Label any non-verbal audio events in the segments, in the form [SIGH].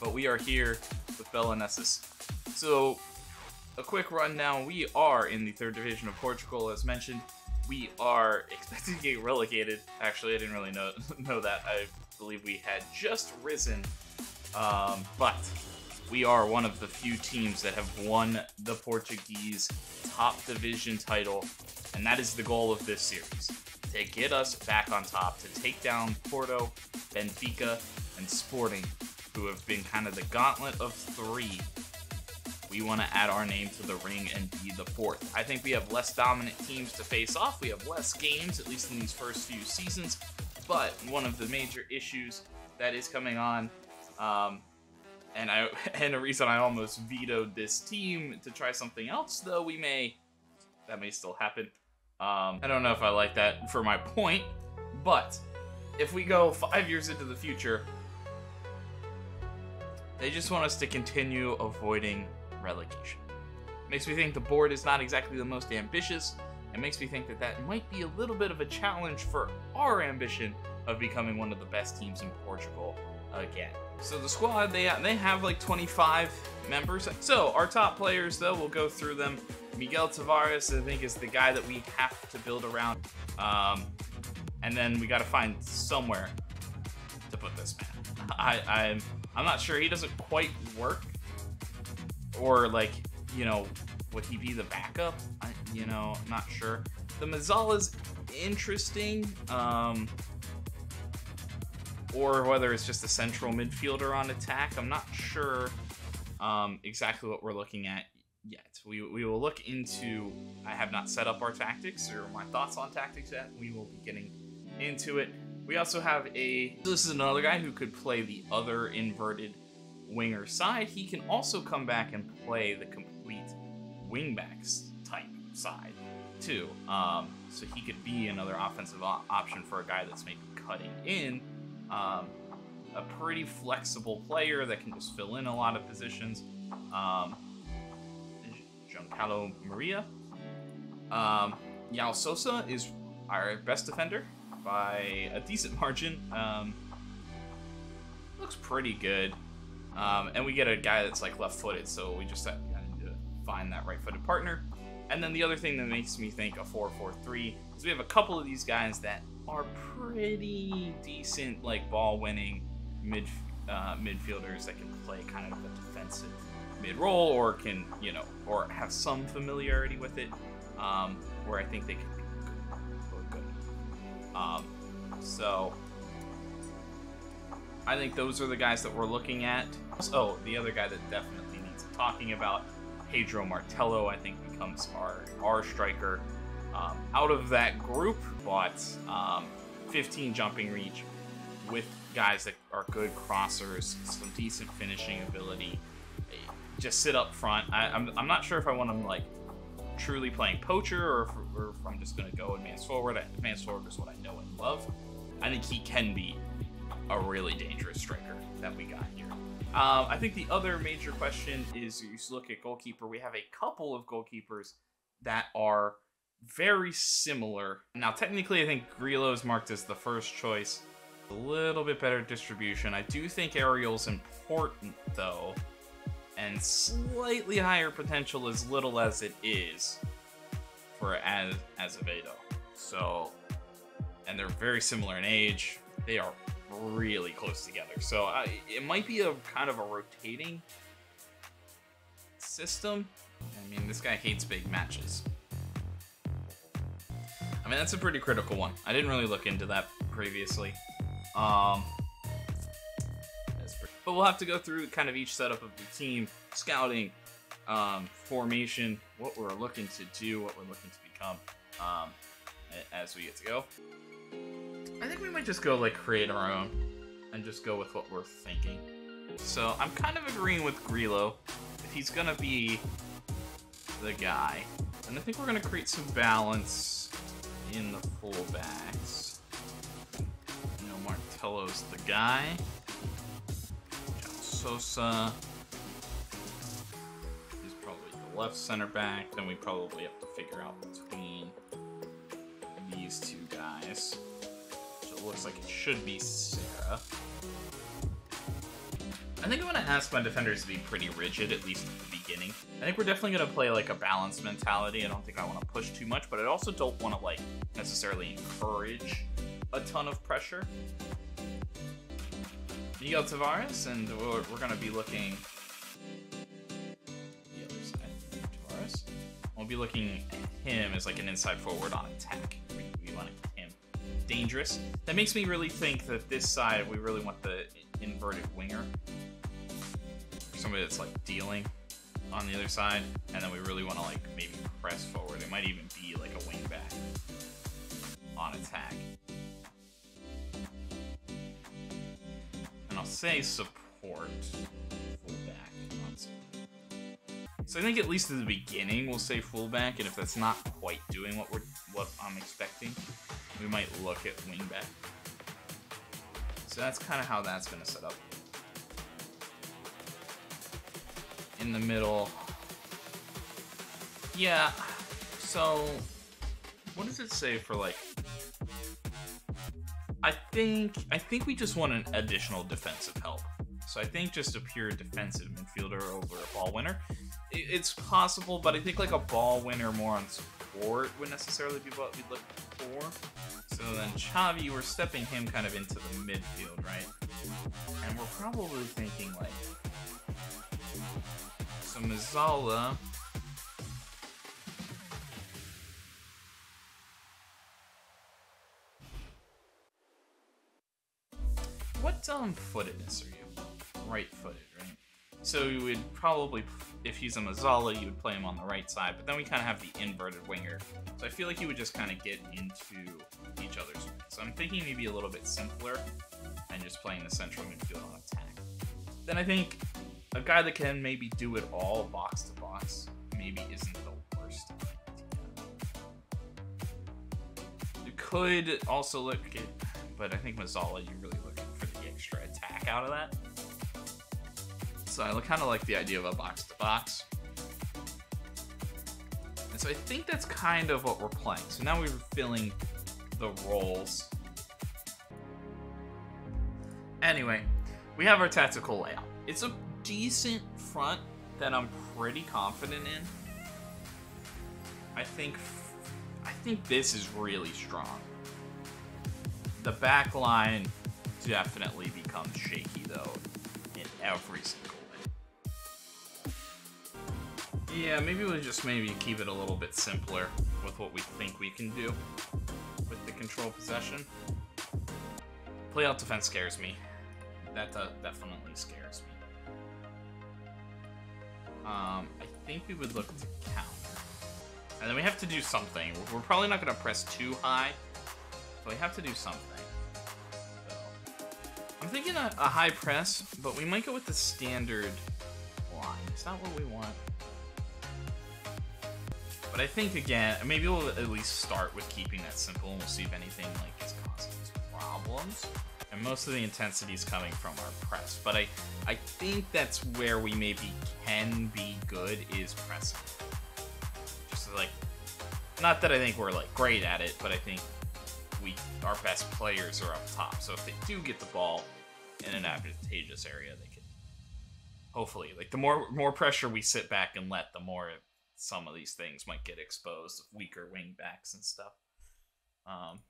but we are here with Belenenses. So, a quick rundown. We are in the third division of Portugal, as mentioned. We are [LAUGHS] expected to get relegated. Actually, I didn't really know [LAUGHS] know that. I believe we had just risen, um, but we are one of the few teams that have won the Portuguese top division title, and that is the goal of this series to get us back on top, to take down Porto, Benfica, and Sporting, who have been kind of the gauntlet of three. We want to add our name to the ring and be the fourth. I think we have less dominant teams to face off. We have less games, at least in these first few seasons. But one of the major issues that is coming on, um, and I [LAUGHS] and a reason I almost vetoed this team to try something else, though we may that may still happen. Um, I don't know if I like that for my point, but if we go five years into the future, they just want us to continue avoiding relegation. Makes me think the board is not exactly the most ambitious. It makes me think that that might be a little bit of a challenge for our ambition of becoming one of the best teams in Portugal again. So the squad, they they have like 25 members. So our top players, though, we'll go through them. Miguel Tavares, I think, is the guy that we have to build around. Um, and then we got to find somewhere to put this man. I, I'm I'm not sure. He doesn't quite work. Or like, you know, would he be the backup? I, you know, I'm not sure. The Mezzala's interesting. Um, or whether it's just a central midfielder on attack. I'm not sure um, exactly what we're looking at yet. We, we will look into. I have not set up our tactics or my thoughts on tactics yet. We will be getting into it. We also have a. This is another guy who could play the other inverted winger side. He can also come back and play the complete wingbacks type side too. Um, so he could be another offensive option for a guy that's maybe cutting in um, a pretty flexible player that can just fill in a lot of positions. Um, Giancarlo Maria. Um, Yao Sosa is our best defender by a decent margin. Um, looks pretty good. Um, and we get a guy that's like left-footed, so we just have to find that right-footed partner. And then the other thing that makes me think a 4-4-3 is we have a couple of these guys that are pretty decent, like ball winning mid uh, midfielders that can play kind of a defensive mid role or can you know or have some familiarity with it. Um, where I think they can. Um, so I think those are the guys that we're looking at. Oh, the other guy that definitely needs talking about, Pedro Martello, I think becomes our our striker um, out of that group, but um, 15 jumping reach with guys that are good crossers, some decent finishing ability. Just sit up front. I, am I'm, I'm not sure if I want him like truly playing poacher or if, or if I'm just going to go advance forward. Advance forward is what I know and love. I think he can be a really dangerous striker that we got here. Um, I think the other major question is you look at goalkeeper. We have a couple of goalkeepers that are very similar. Now, technically, I think Grillo is marked as the first choice. A little bit better distribution. I do think Ariel's important, though, and slightly higher potential as little as it is for as Azevedo. So, and they're very similar in age. They are really close together. So I, it might be a kind of a rotating system. I mean, this guy hates big matches. I mean, that's a pretty critical one. I didn't really look into that previously. Um, but we'll have to go through kind of each setup of the team, scouting, um, formation, what we're looking to do, what we're looking to become um, as we get to go. I think we might just go like create our own and just go with what we're thinking. So I'm kind of agreeing with Grillo. If he's gonna be the guy, and I think we're gonna create some balance in the fullbacks. You know, Martello's the guy. Sosa is probably the left center back. Then we probably have to figure out between these two guys. So it looks like it should be Sarah. I think I'm going to ask my defenders to be pretty rigid, at least at the beginning. I think we're definitely going to play like a balanced mentality. I don't think I want to push too much, but I also don't want to like necessarily encourage a ton of pressure. Miguel Tavares, and we're, we're going to be looking the other side. Tavares. We'll be looking at him as like an inside forward on attack. We, we want him dangerous. That makes me really think that this side we really want the inverted winger. Somebody that's like dealing on the other side, and then we really want to like maybe press forward. It might even be like a wing back on attack. Say support fullback. So I think at least at the beginning we'll say fullback, and if that's not quite doing what we're what I'm expecting, we might look at wingback. So that's kind of how that's going to set up. In the middle. Yeah, so what does it say for like think I think we just want an additional defensive help. So I think just a pure defensive midfielder over a ball winner. It's possible, but I think like a ball winner more on support would necessarily be what we'd look for. So then Chavi, we're stepping him kind of into the midfield, right? And we're probably thinking like so Mezzala. Um footedness are you? Right footed, right? So you would probably, if he's a Mezzala, you would play him on the right side, but then we kind of have the inverted winger. So I feel like you would just kind of get into each other's. So I'm thinking maybe a little bit simpler and just playing the central midfield on attack. Then I think a guy that can maybe do it all box to box maybe isn't the worst You could also look at, but I think Mezzala, you're really out of that. So I kind of like the idea of a box to box. And so I think that's kind of what we're playing. So now we're filling the roles. Anyway, we have our tactical layout. It's a decent front that I'm pretty confident in. I think I think this is really strong. The back line definitely shaky though in every single way. yeah, maybe we'll just maybe keep it a little bit simpler with what we think we can do with the control possession. Play out defense scares me. That uh, definitely scares me. Um, I think we would look to counter. And then we have to do something. We're probably not going to press too high, so we have to do something. I'm thinking a, a high press, but we might go with the standard line. Is that what we want? But I think again, maybe we'll at least start with keeping that simple, and we'll see if anything like is causing us problems. And most of the intensity is coming from our press. But I, I think that's where we maybe can be good is pressing. Just like, not that I think we're like great at it, but I think we our best players are up top. So if they do get the ball in an advantageous area, they can hopefully like the more more pressure we sit back and let, the more some of these things might get exposed, weaker wing backs and stuff. Um,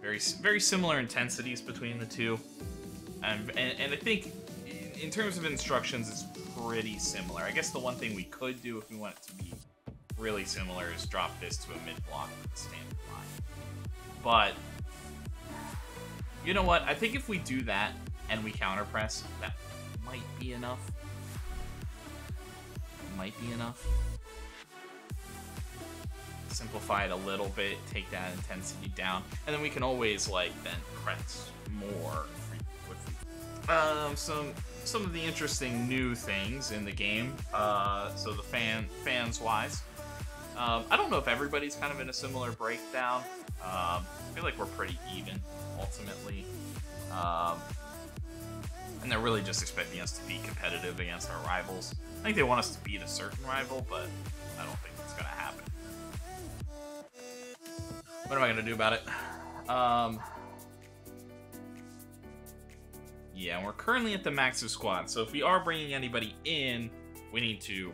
very very similar intensities between the two, and, and and I think in terms of instructions, it's pretty similar. I guess the one thing we could do if we want it to be really similar is drop this to a mid block standard line. But you know what? I think if we do that and we counter press, that might be enough. Might be enough simplify it a little bit, take that intensity down, and then we can always like then press more. Um, some some of the interesting new things in the game. Uh, so the fan fans wise, um, I don't know if everybody's kind of in a similar breakdown. Um, I feel like we're pretty even ultimately. Um, and they're really just expecting us to be competitive against our rivals. I think they want us to beat a certain rival, but I don't think it's going to happen. What am I gonna do about it? Um, Yeah, we're currently at the max of squad, so if we are bringing anybody in, we need to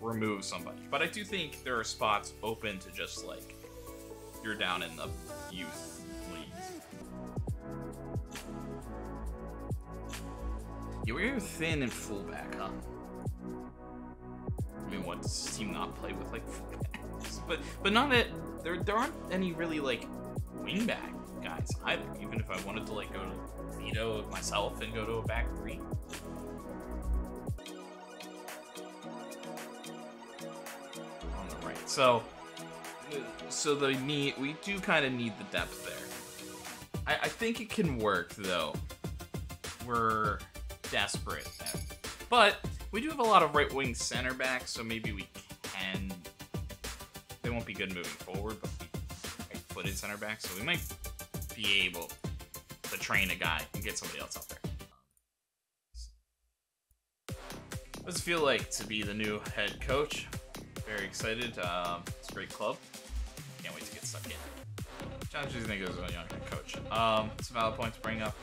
remove somebody. But I do think there are spots open to just like you're down in the youth leagues. Yeah, we're thin in fullback, huh? I mean, what team not play with like fullbacks? But but not that there there aren't any really like wingback guys either. Even if I wanted to like go to Vito myself and go to a back three. On the right. So so the need we do kind of need the depth there. I, I think it can work though. We're desperate. But we do have a lot of right wing center backs, so maybe we can. They won't be good moving forward, but we right footed center back, so we might be able to train a guy and get somebody else out there. What does it feel like to be the new head coach? Very excited. Um, it's a great club. Can't wait to get stuck in. Think it was a young coach. Um, it's a valid point to bring up.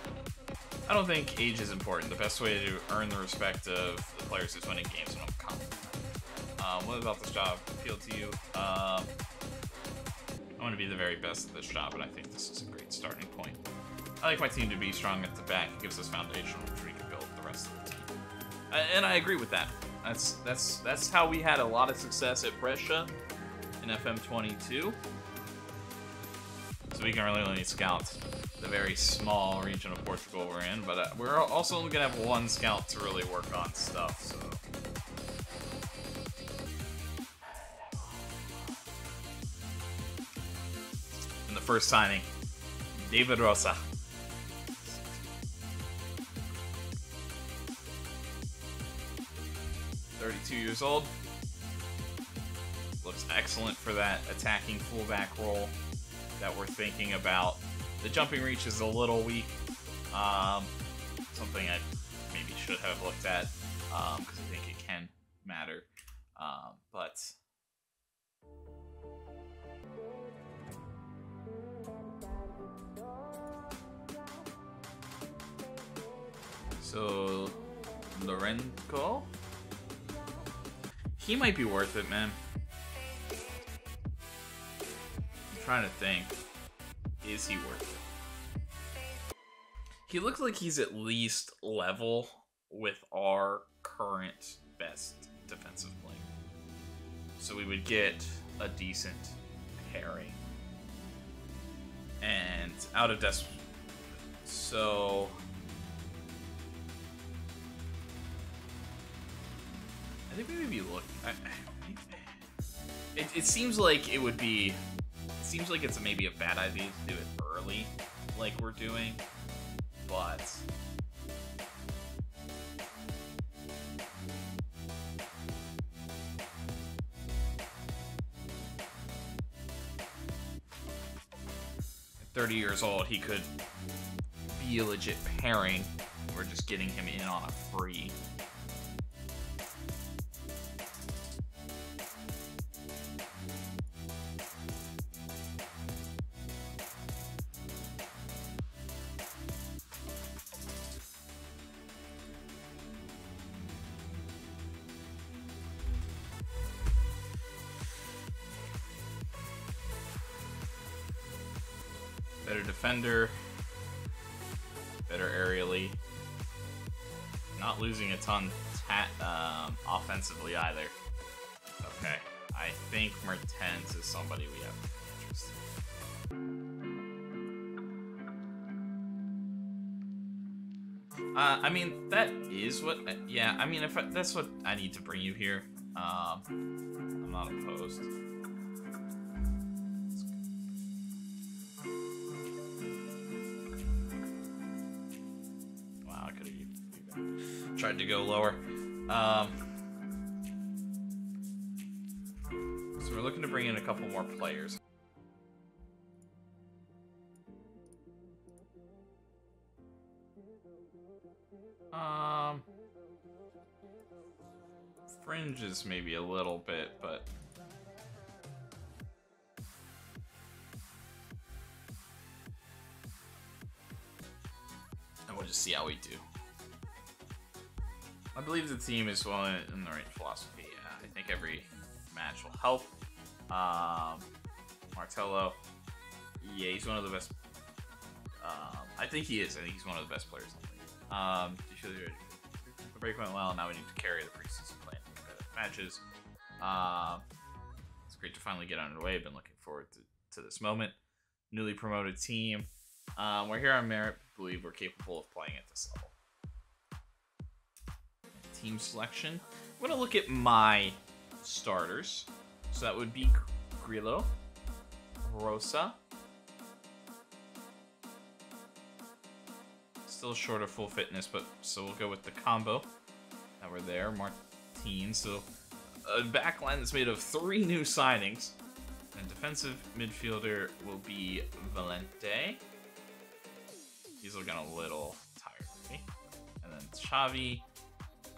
I don't think age is important. The best way to earn the respect of the players is winning games and overcoming. Um, what about this job appeal to you? Um, I want to be the very best at this job, and I think this is a great starting point. I like my team to be strong at the back. It gives us foundation which we can build the rest of the team. And I agree with that. That's that's that's how we had a lot of success at Brescia in FM22. So we can really only scout the very small region of Portugal we're in, but uh, we're also only gonna have one scout to really work on stuff. So. And the first signing, David Rosa. Thirty-two years old. Excellent for that attacking fullback role that we're thinking about. The jumping reach is a little weak. Um, something I maybe should have looked at because um, I think it can matter. Um, but so Lorenco, he might be worth it, man. Trying to think is he worth it? He looks like he's at least level with our current best defensive player. So we would get a decent pairing. And out of des so I think we would be looking. I, it, it seems like it would be seems like it's maybe a bad idea to do it early, like we're doing, but. At 30 years old, he could be a legit pairing. We're just getting him in on a free. 10s is somebody we have interest in. Uh, I mean, that is what. Yeah, I mean, if I, that's what I need to bring you here, um, I'm not opposed. Tried to go lower. Um, so we're looking to bring in a couple more players. Um, fringes maybe a little bit, but and we'll just see how we do. I believe the team is well in the right philosophy. I think every match will help. Um, Martello, yeah, he's one of the best. Um, I think he is. I think he's one of the best players in the league. Um, the break went well. Now we need to carry the preseason plan matches. Uh, it's great to finally get underway. I've been looking forward to, to this moment. Newly promoted team. Um, we're here on merit. Believe we're capable of playing at this level. Team selection. I'm gonna look at my starters. So that would be Grillo, Rosa. Still short of full fitness, but so we'll go with the combo Now we're there. Martin. So a backline that's made of three new signings. And defensive midfielder will be Valente. He's looking a little tired. And then Xavi,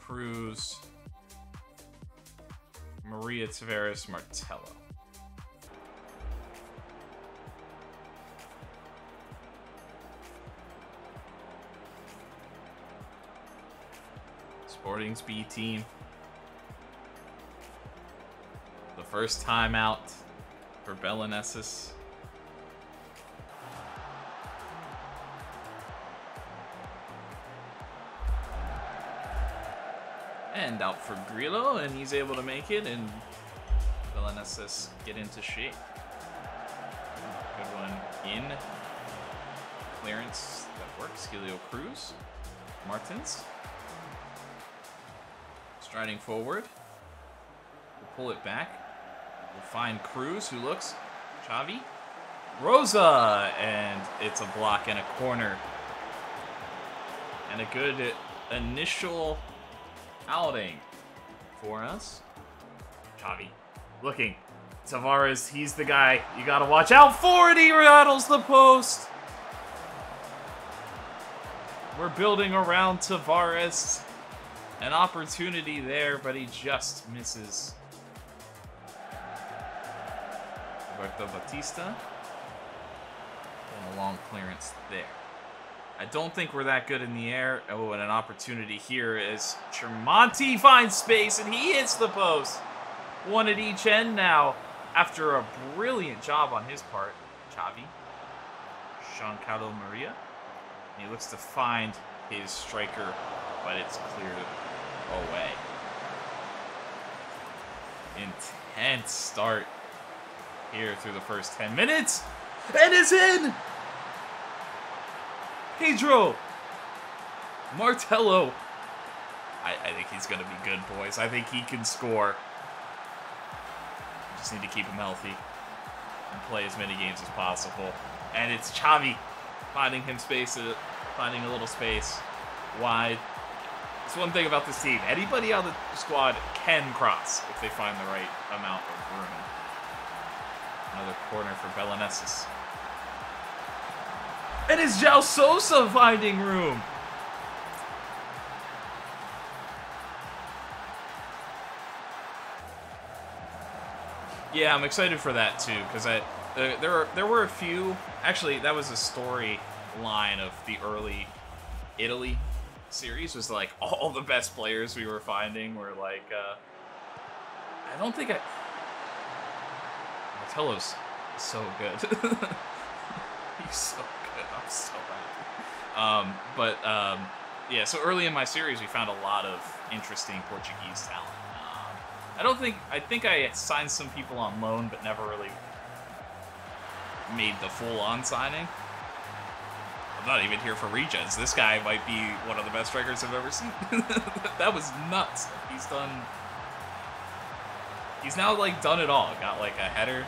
Cruz, Maria Tavares, Martello. Sporting's B team. The first time out for Belenenses. Out for Grillo, and he's able to make it, and Belenenses get into shape. Good one in. Clearance that works. Helio Cruz. Martins. Striding forward. We'll pull it back. We'll find Cruz, who looks. Chavi. Rosa! And it's a block and a corner. And a good initial outing for us. Chavi looking. Tavares, he's the guy you gotta watch out for, and he rattles the post. We're building around Tavares. An opportunity there, but he just misses. Roberto Batista. And a long clearance there. I don't think we're that good in the air. Oh, and an opportunity here is Tremonti finds space, and he hits the post. One at each end now, after a brilliant job on his part. Xavi. Giancarlo Maria. He looks to find his striker, but it's cleared away. Intense start here through the first 10 minutes. And it's in! Pedro! Martello! I, I think he's going to be good, boys. I think he can score. Just need to keep him healthy and play as many games as possible. And it's Xavi finding him space, uh, finding a little space wide. It's one thing about this team. Anybody on the squad can cross if they find the right amount of room. Another corner for Belenenses. And it's Jao Sosa finding room. Yeah, I'm excited for that too because I uh, there were there were a few. Actually, that was a story line of the early Italy series. Was like [LAUGHS] all the best players we were finding were like. Uh, I don't think I. Martello's so good. [LAUGHS] He's so good. [LAUGHS] I'm so happy. Um, but um, yeah, so early in my series, we found a lot of interesting Portuguese talent. Um, I don't think I think I signed some people on loan, but never really made the full-on signing. I'm not even here for regens. This guy might be one of the best strikers I've ever seen. [LAUGHS] that was nuts. He's done. He's now like done it all. Got like a header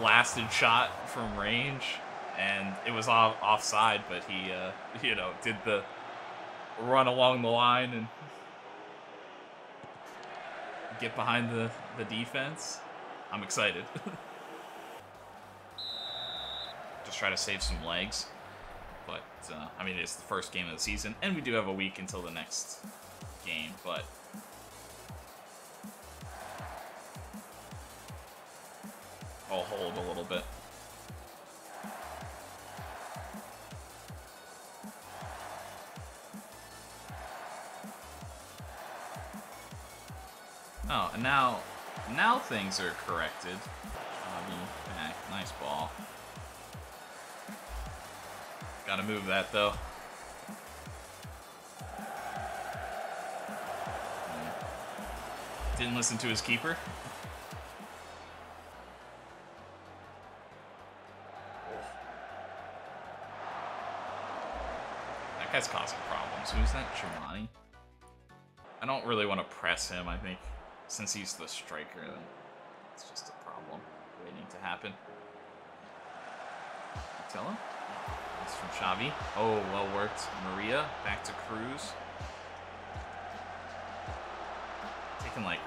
blasted shot from range, and it was off offside, but he, uh, [LAUGHS] you know, did the run along the line and get behind the, the defense. I'm excited. [LAUGHS] Just try to save some legs. But, uh, I mean, it's the first game of the season, and we do have a week until the next game, but I'll hold a little bit. Oh, and now, now things are corrected. Back, nice ball. Gotta move that though. Didn't listen to his keeper. Guy's causing problems. Who's that? Giovanni? I don't really want to press him, I think. Since he's the striker, then it's just a problem waiting to happen. Tell him. It's from Xavi. Oh, well worked. Maria, back to Cruz. Taking like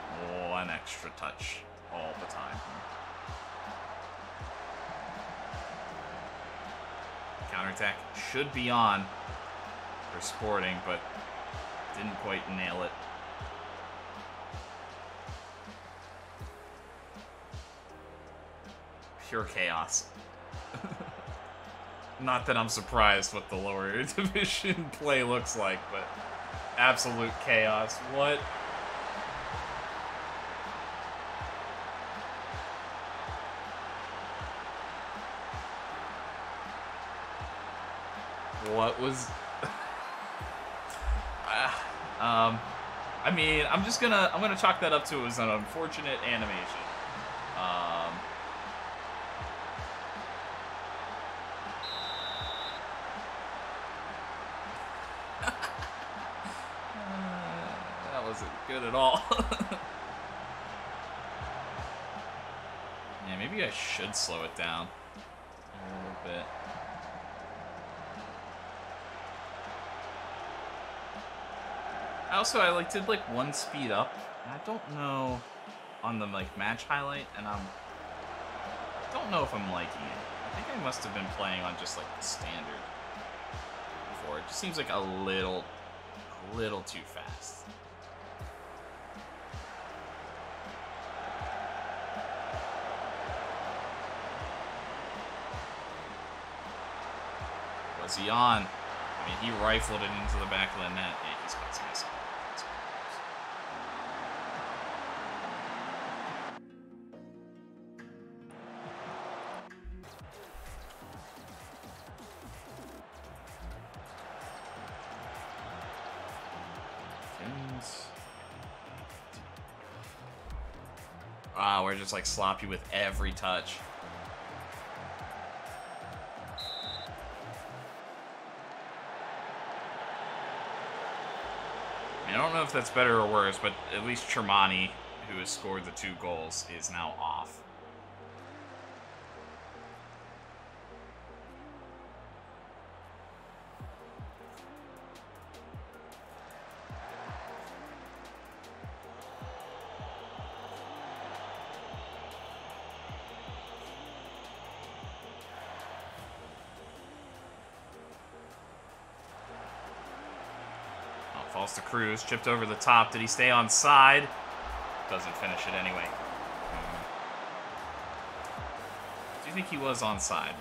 one extra touch all the time. Counterattack should be on for Sporting, but didn't quite nail it. Pure chaos. [LAUGHS] Not that I'm surprised what the lower [LAUGHS] division play looks like, but absolute chaos. What? What I'm just gonna, I'm gonna chalk that up to it as an unfortunate animation. Um, [LAUGHS] that wasn't good at all. [LAUGHS] yeah, maybe I should slow it down a little bit. Also, I like did like one speed up. I don't know on the like match highlight, and I'm don't know if I'm liking it. I think I must have been playing on just like the standard before. It just seems like a little, a little too fast. Was he on? I mean, he rifled it into the back of the net. Yeah, he's got some just like sloppy with every touch. I don't know if that's better or worse, but at least Tremonti, who has scored the two goals, is now off. Falls to Cruz, chipped over the top. Did he stay on side? Doesn't finish it anyway. Do you think he was on side?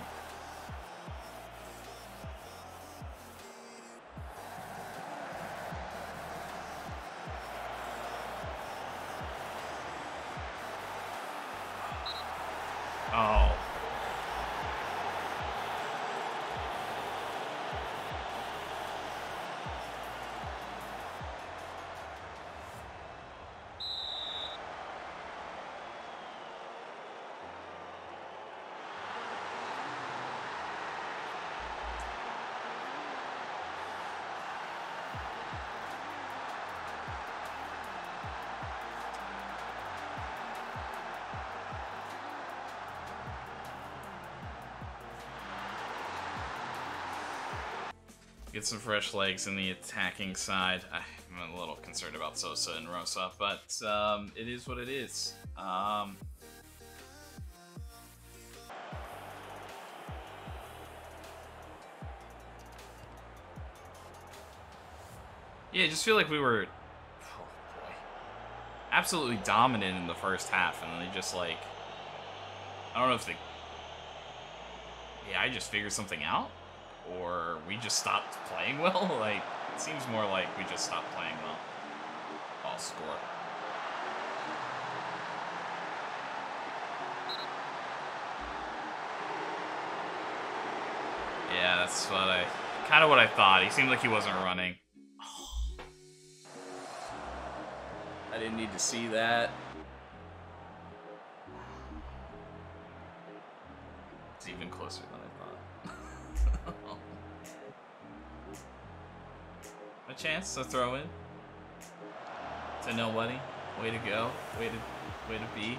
Get some fresh legs in the attacking side. I'm a little concerned about Sosa and Rosa, but um, it is what it is. Um, yeah, I just feel like we were oh boy, absolutely dominant in the first half, and then they just like I don't know if they yeah, I just figured something out or we just stopped playing well. [LAUGHS] Like, it seems more like we just stopped playing well. I'll score. Yeah, that's what I... Kind of what I thought. He seemed like he wasn't running. I didn't need to see that. Chance to throw in. To nobody. Way to go. Way to way to be.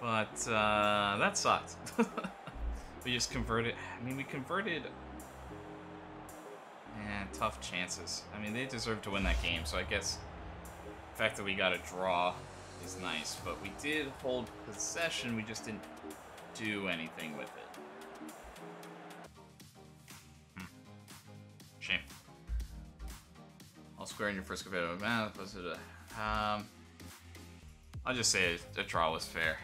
But uh, that sucked. [LAUGHS] we just converted. I mean, we converted. Tough chances. I mean, they deserve to win that game, so I guess fact that we got a draw is nice. But we did hold possession, we just didn't do anything with it. Hmm. Shame. I'll square in your first competitive match. Um, I'll just say a draw was fair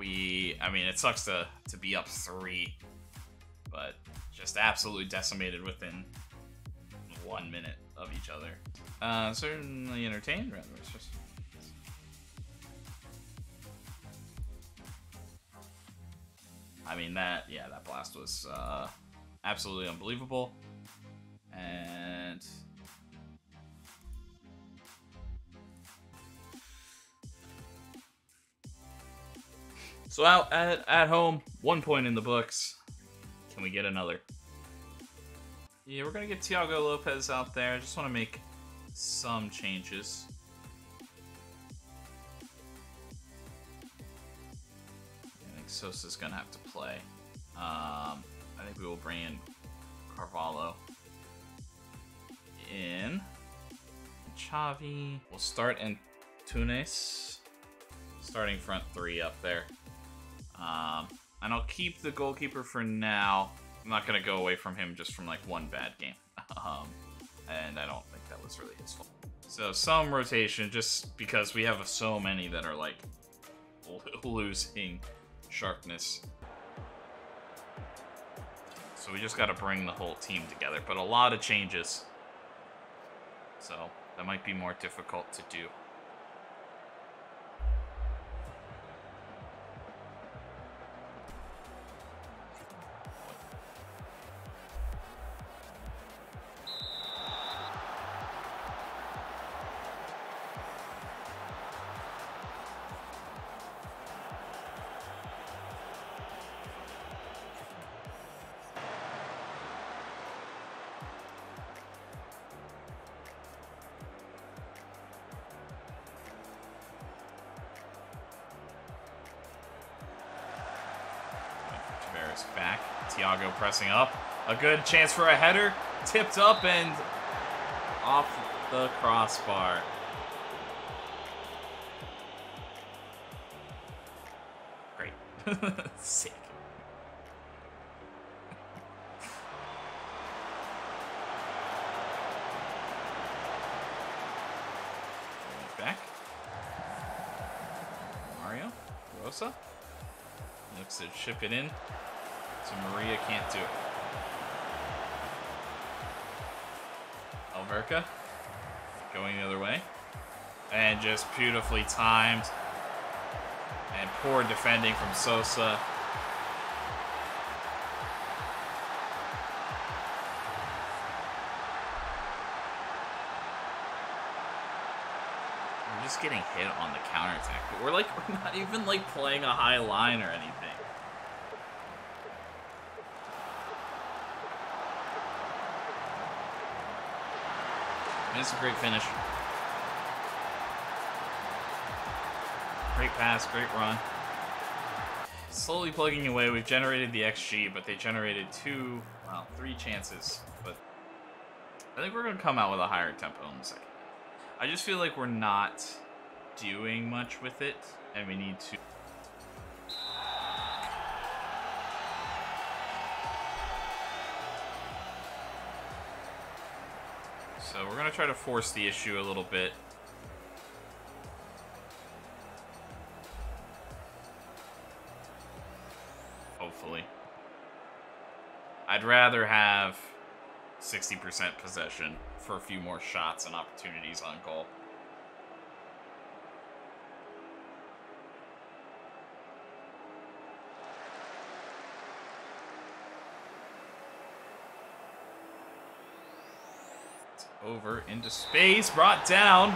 we, I mean, it sucks to, to be up three, but just absolutely decimated within one minute of each other. Uh, certainly entertained. I mean, that, yeah, that blast was uh, absolutely unbelievable. And So out at, at home, one point in the books. Can we get another? Yeah, we're to get Thiago Lopez out there. I just want to make some changes. I think Sosa's to have to play. Um, I think we will bring in Carvalho in. Chavi. We'll start in Tunis. Starting front three up there. Um, and I'll keep the goalkeeper for now. I'm not to go away from him just from like one bad game. [LAUGHS] um, and I don't think that was really his fault. So some rotation just because we have so many that are like [LAUGHS] losing sharpness. So we just got to bring the whole team together. But a lot of changes. So that might be more difficult to do. Back. Thiago pressing up. A good chance for a header. Tipped up and off the crossbar. Great. [LAUGHS] Sick. Back. Mario. Rosa. Looks to chip it in. So Maria can't do it. Alverca going the other way. And just beautifully timed. And poor defending from Sosa. We're just getting hit on the counterattack. But we're like, [LAUGHS] we're not even like playing a high line or anything. It's a great finish. Great pass, great run. Slowly plugging away, we've generated the XG, but they generated two, well, three chances. But I think we're going to come out with a higher tempo in a second. I just feel like we're not doing much with it, and we need to try to force the issue a little bit. Hopefully. I'd rather have 60% possession for a few more shots and opportunities on goal. Over into space, brought down.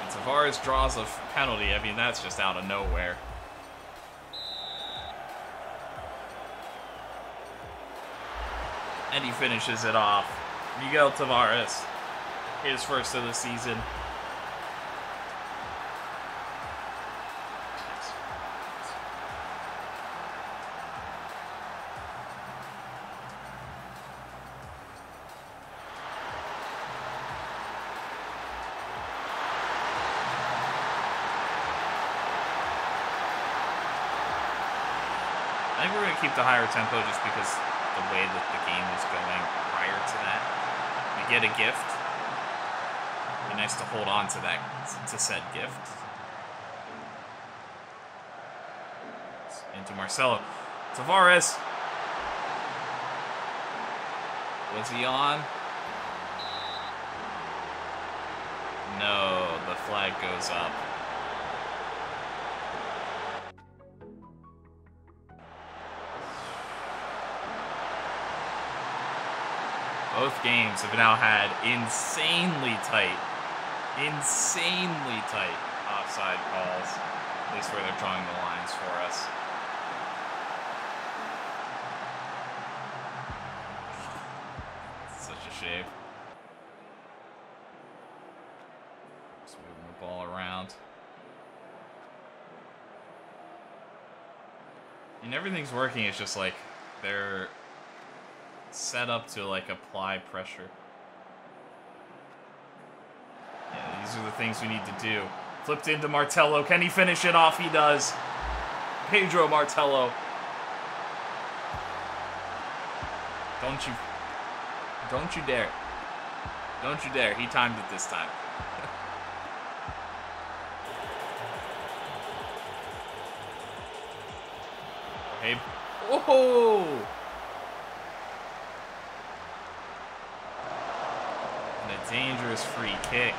And Tavares draws a penalty. I mean, that's just out of nowhere. And he finishes it off. Miguel Tavares, his first of the season. To the higher tempo just because the way that the game was going prior to that. We get a gift. It'd be nice to hold on to that, to said gift. Into Marcelo. Tavares. Was he on? No, the flag goes up. Both games have now had insanely tight, insanely tight offside calls. At least where they're drawing the lines for us. Such a shame. Just moving the ball around. And everything's working, it's just like they're set up to like apply pressure. Yeah, these are the things we need to do. Flipped into Martello. Can he finish it off? He does. Pedro Martello. Don't you... Don't you dare. Don't you dare. He timed it this time. [LAUGHS] hey. Oh! Dangerous free kick.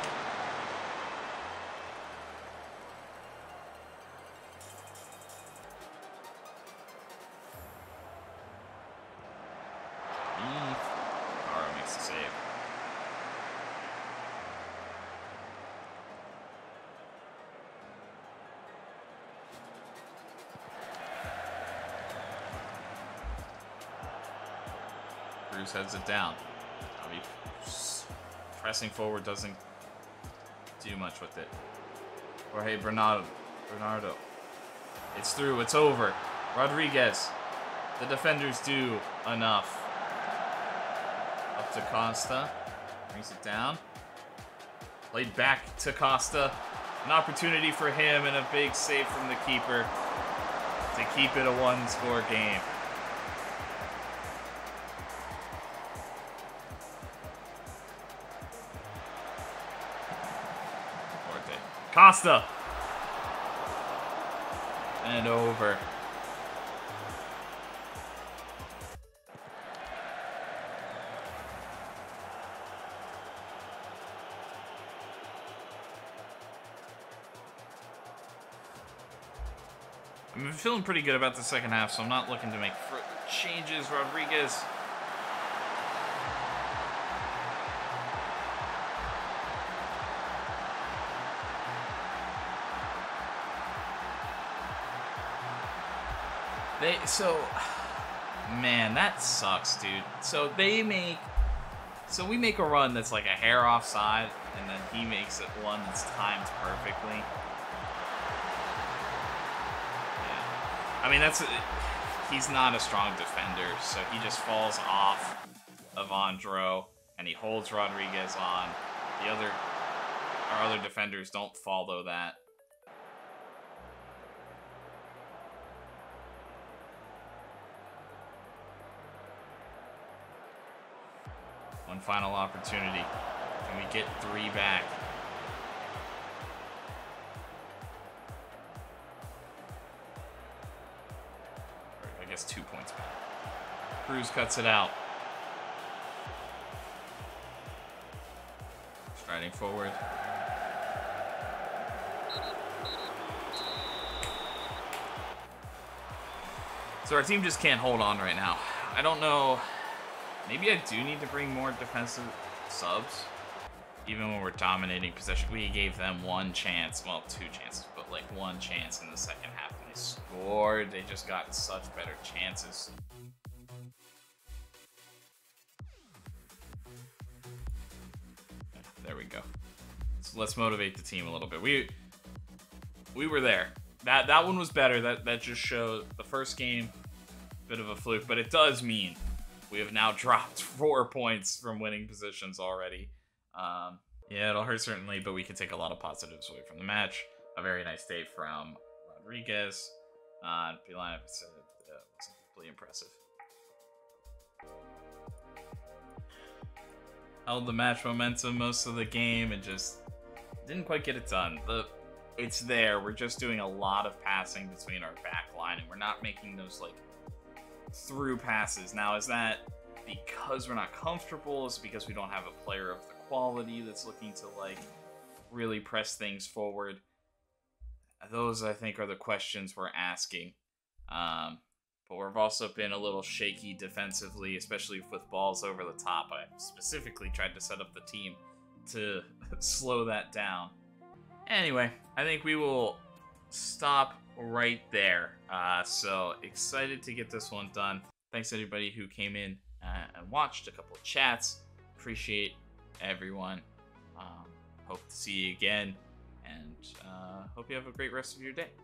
Heads it down pressing forward doesn't do much with it. Or hey, Bernardo. Bernardo. It's through. It's over. Rodriguez. The defenders do enough. Up to Costa. Brings it down. Played back to Costa. An opportunity for him and a big save from the keeper to keep it a one-score game. Costa. And over. I'm feeling pretty good about the second half, so I'm not looking to make changes. Rodriguez so man, that sucks, dude. So they make so we make a run that's like a hair offside, and then he makes it one that's timed perfectly. Yeah. I mean that's he's not a strong defender, so he just falls off of Andro and he holds Rodriguez on. The other our other defenders don't follow that. Final opportunity. Can we get three back? I guess two points back. Cruz cuts it out. Striding forward. So our team just can't hold on right now. I don't know. Maybe I do need to bring more defensive subs. Even when we're dominating possession, we gave them one chance. Well, two chances, but like one chance in the second half. And they scored. They just got such better chances. There we go. So let's motivate the team a little bit. We we were there. That that one was better. That that just showed the first game, bit of a fluke, but it does mean we have now dropped [LAUGHS] four points from winning positions already. Um, yeah, it'll hurt certainly, but we can take a lot of positives away from the match. A very nice day from Rodriguez. Uh, Pilana was completely impressive. Held the match momentum most of the game and just didn't quite get it done. The it's there. We're just doing a lot of passing between our back line, and we're not making those like through passes. Now, is that because we're not comfortable? Is because we don't have a player of the quality that's looking to like really press things forward? Those I think are the questions we're asking. Um, but we've also been a little shaky defensively, especially with balls over the top. I specifically tried to set up the team to [LAUGHS] slow that down. Anyway, I think we will stop right there. Uh, so excited to get this one done. Thanks everybody who came in uh, and watched a couple of chats. Appreciate everyone. Um, hope to see you again, and uh, hope you have a great rest of your day.